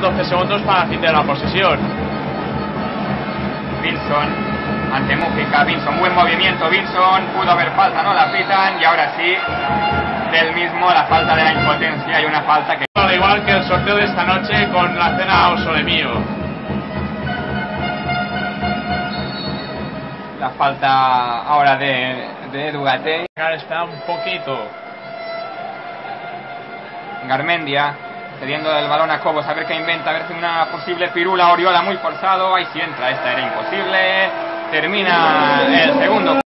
12 segundos para fin de la posesión. Wilson ante Mujica. Wilson, buen movimiento. Wilson pudo haber falta, no la pitan. Y ahora sí, del mismo la falta de la impotencia y una falta que. Al igual que el sorteo de esta noche con la cena Osole mío. La falta ahora de, de Dugate. Espera un poquito. Garmendia cediendo el balón a Cobos a ver qué inventa, a ver si una posible pirula Oriola muy forzado, ahí sí entra, esta era imposible, termina el segundo.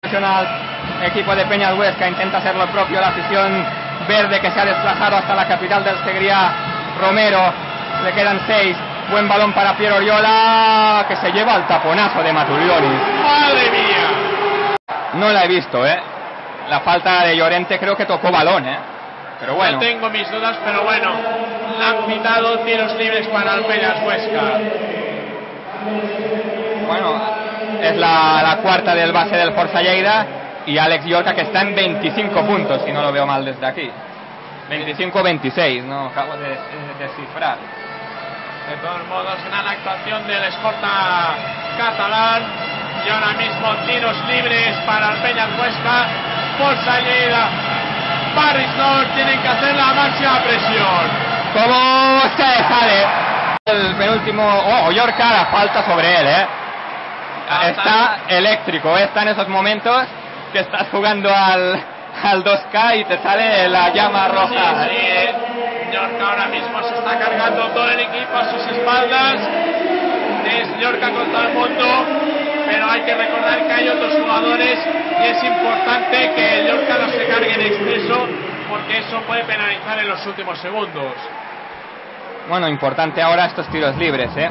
Equipo de Peña Huesca intenta hacer lo propio, la afición verde que se ha desplazado hasta la capital del Segría, Romero, le quedan seis, buen balón para Piero Oriola, que se lleva al taponazo de Maturioni. ¡Madre mía! No la he visto, ¿eh? La falta de Llorente creo que tocó balón, ¿eh? Pero bueno. No tengo mis dudas, pero bueno, han quitado tiros libres para el Peñas Huesca. Bueno, es la, la cuarta del base del Forza Lleida y Alex Yorca que está en 25 puntos, si no lo veo mal desde aquí. 25-26, no acabo de descifrar. De todos modos, gran actuación del Escorta catalán. Y ahora mismo tiros libres para el Peñas Huesca. Forza Lleida. Nord tienen que hacer la máxima presión. ¿Cómo se sale? El penúltimo. Oh, Yorca, la falta sobre él, ¿eh? Está eléctrico, ¿eh? está en esos momentos que estás jugando al, al 2K y te sale la llama roja. Sí, sí. Yorca ahora mismo se está cargando todo el equipo a sus espaldas. Es Yorca contra el mundo, pero hay que recordar que hay otros jugadores es importante que el Yorca no se cargue en exceso porque eso puede penalizar en los últimos segundos. Bueno, importante ahora estos tiros libres, ¿eh?